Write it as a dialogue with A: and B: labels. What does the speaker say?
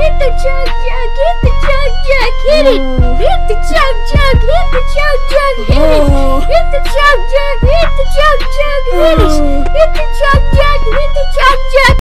A: Hit the chug jug. Hit the chug jug. Hit it. Oh. Hit the chug jug. Hit the chug jug. Hit it. Hit the chug jug. Hit the chug jug. Hit it.